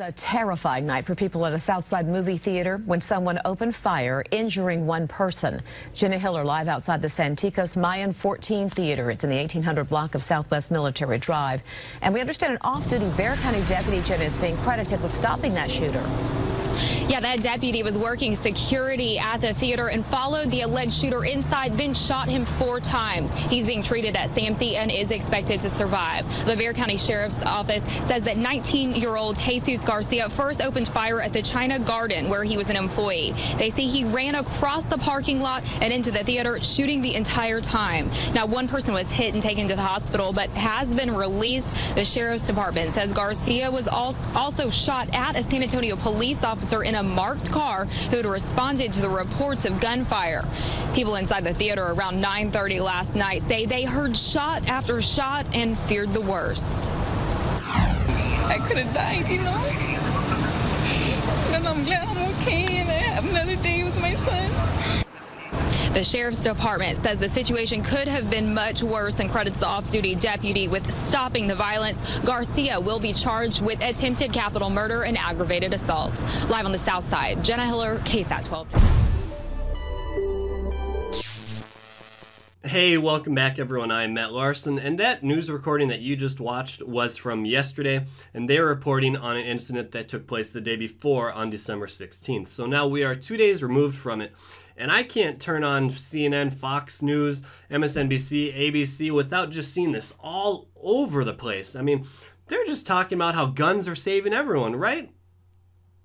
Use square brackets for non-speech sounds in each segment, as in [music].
A terrifying night for people at a Southside movie theater when someone opened fire, injuring one person. Jenna Hiller live outside the Santikos Mayan 14 Theater. It's in the 1800 block of Southwest Military Drive. And we understand an off-duty Bexar County deputy, Jenna, is being credited with stopping that shooter. Yeah, that deputy was working security at the theater and followed the alleged shooter inside, then shot him four times. He's being treated at SAMC and is expected to survive. The Bexar County Sheriff's Office says that 19-year-old Jesus Garcia first opened fire at the China Garden where he was an employee. They say he ran across the parking lot and into the theater, shooting the entire time. Now, one person was hit and taken to the hospital, but has been released. The Sheriff's Department says Garcia was also shot at a San Antonio police officer officer in a marked car who had responded to the reports of gunfire. People inside the theater around 9.30 last night say they heard shot after shot and feared the worst. I could have died, you know. But I'm glad I'm okay and I have another day with my son. The Sheriff's Department says the situation could have been much worse and credits the off-duty deputy with stopping the violence. Garcia will be charged with attempted capital murder and aggravated assault. Live on the south side, Jenna Hiller, KSAT 12. Hey, welcome back everyone. I'm Mat Larson, and that news recording that you just watched was from yesterday, and they're reporting on an incident that took place the day before on December 16th. So now we are two days removed from it, and I can't turn on CNN, Fox News, MSNBC, ABC without just seeing this all over the place. I mean, they're just talking about how guns are saving everyone, right?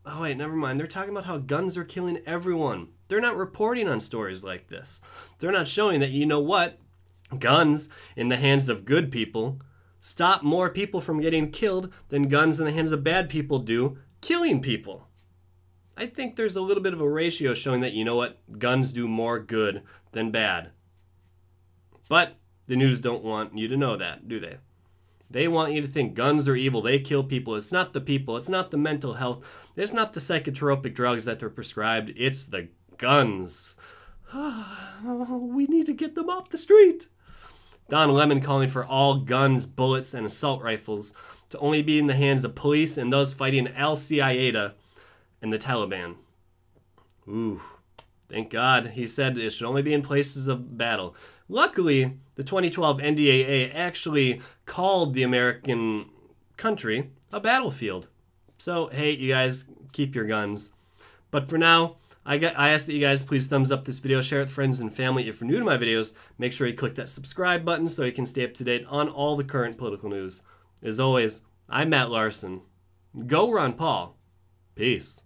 Oh, wait, never mind. They're talking about how guns are killing everyone. They're not reporting on stories like this. They're not showing that, you know what? Guns in the hands of good people stop more people from getting killed than guns in the hands of bad people do killing people. I think there's a little bit of a ratio showing that, you know what, guns do more good than bad. But the news don't want you to know that, do they? They want you to think guns are evil, they kill people. It's not the people, it's not the mental health, it's not the psychotropic drugs that they're prescribed, it's the guns. [sighs] we need to get them off the street. Don Lemon calling for all guns, bullets, and assault rifles to only be in the hands of police and those fighting Al Qaeda and the Taliban. Ooh, thank God. He said it should only be in places of battle. Luckily, the 2012 NDAA actually called the American country a battlefield. So, hey, you guys, keep your guns. But for now, I, got, I ask that you guys please thumbs up this video, share it with friends and family. If you're new to my videos, make sure you click that subscribe button so you can stay up to date on all the current political news. As always, I'm Mat Larson. Go Ron Paul. Peace.